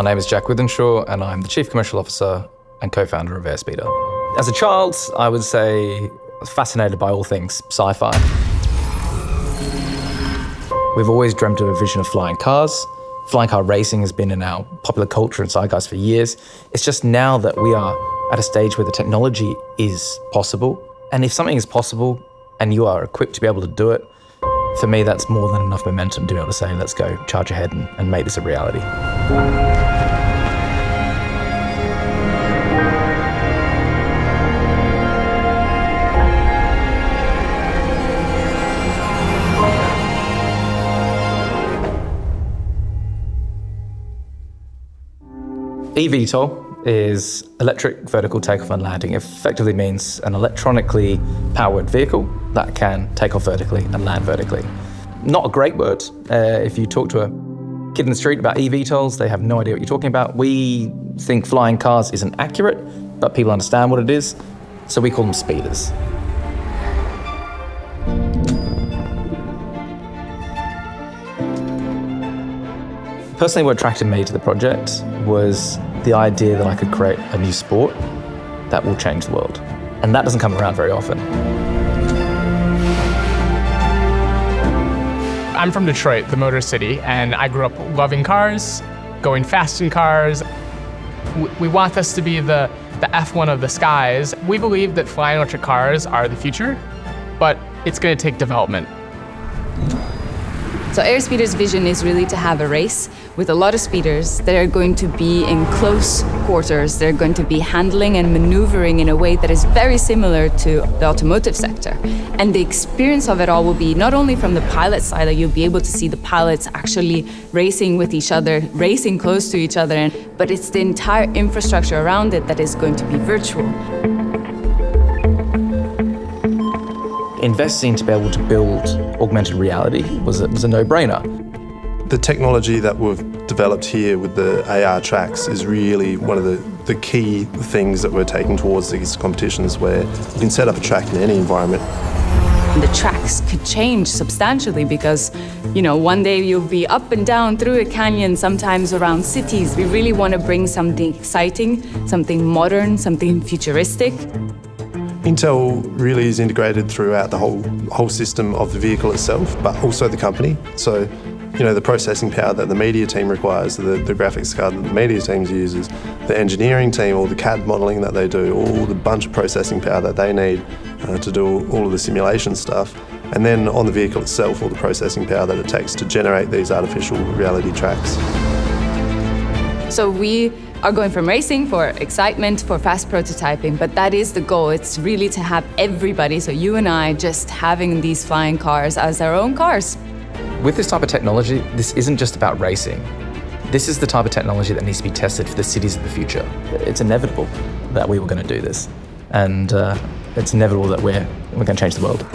My name is Jack Withinshaw, and I'm the Chief Commercial Officer and co founder of Airspeeder. As a child, I would say fascinated by all things sci fi. We've always dreamt of a vision of flying cars. Flying car racing has been in our popular culture and zeitgeist for years. It's just now that we are at a stage where the technology is possible. And if something is possible and you are equipped to be able to do it, for me, that's more than enough momentum to be able to say, let's go charge ahead and, and make this a reality. eVTOL is electric vertical takeoff and landing. It effectively means an electronically powered vehicle that can take off vertically and land vertically. Not a great word. Uh, if you talk to a kid in the street about eVTOLs, they have no idea what you're talking about. We think flying cars isn't accurate, but people understand what it is, so we call them speeders. Personally, what attracted me to the project was the idea that I could create a new sport that will change the world. And that doesn't come around very often. I'm from Detroit, the Motor City, and I grew up loving cars, going fast in cars. We want this to be the, the F1 of the skies. We believe that flying electric cars are the future, but it's going to take development. So Airspeeder's vision is really to have a race with a lot of speeders that are going to be in close quarters. They're going to be handling and maneuvering in a way that is very similar to the automotive sector. And the experience of it all will be not only from the pilot side, that you'll be able to see the pilots actually racing with each other, racing close to each other, but it's the entire infrastructure around it that is going to be virtual. Investing to be able to build augmented reality was a, was a no-brainer. The technology that we've developed here with the AR tracks is really one of the, the key things that we're taking towards these competitions where you can set up a track in any environment. The tracks could change substantially because, you know, one day you'll be up and down through a canyon, sometimes around cities. We really want to bring something exciting, something modern, something futuristic. Intel really is integrated throughout the whole whole system of the vehicle itself, but also the company. So, you know, the processing power that the media team requires, the, the graphics card that the media team uses, the engineering team, all the CAD modelling that they do, all the bunch of processing power that they need uh, to do all of the simulation stuff, and then on the vehicle itself, all the processing power that it takes to generate these artificial reality tracks. So we are going from racing for excitement, for fast prototyping, but that is the goal. It's really to have everybody, so you and I, just having these flying cars as our own cars. With this type of technology, this isn't just about racing. This is the type of technology that needs to be tested for the cities of the future. It's inevitable that we were going to do this, and uh, it's inevitable that we're, we're going to change the world.